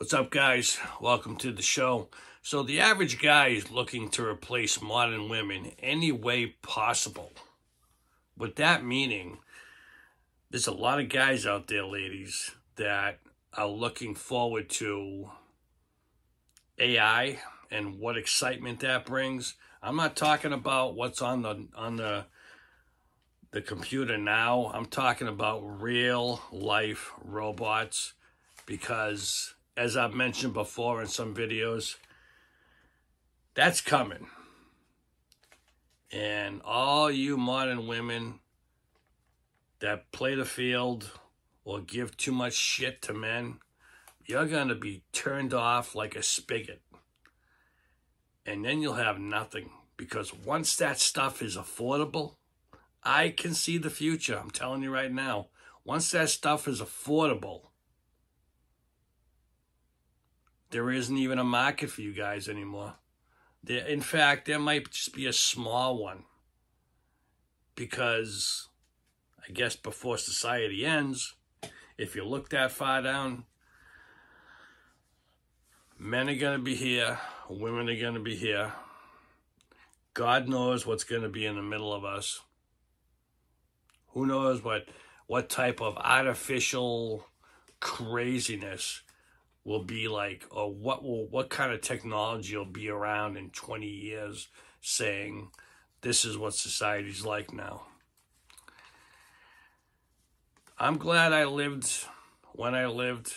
What's up, guys? Welcome to the show. So, the average guy is looking to replace modern women any way possible. With that meaning, there's a lot of guys out there, ladies, that are looking forward to AI and what excitement that brings. I'm not talking about what's on the on the the computer now. I'm talking about real life robots because as I've mentioned before in some videos, that's coming. And all you modern women that play the field or give too much shit to men, you're going to be turned off like a spigot. And then you'll have nothing. Because once that stuff is affordable, I can see the future. I'm telling you right now. Once that stuff is affordable, there isn't even a market for you guys anymore. There, in fact, there might just be a small one. Because I guess before society ends, if you look that far down, men are going to be here, women are going to be here. God knows what's going to be in the middle of us. Who knows what what type of artificial craziness will be like or what will what kind of technology will be around in 20 years saying this is what society's like now? I'm glad i lived when i lived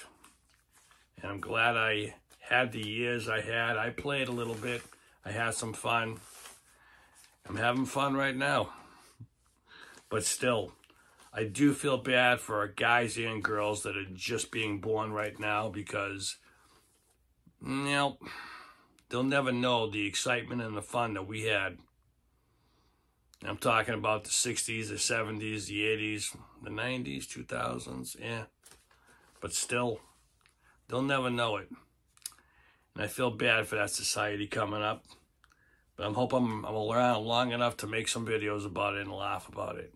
and i'm glad i had the years i had. I played a little bit. I had some fun. I'm having fun right now. But still I do feel bad for our guys and girls that are just being born right now because, you know, they'll never know the excitement and the fun that we had. I'm talking about the 60s, the 70s, the 80s, the 90s, 2000s, yeah. But still, they'll never know it. And I feel bad for that society coming up. But I'm hoping I'm, I'm around long enough to make some videos about it and laugh about it.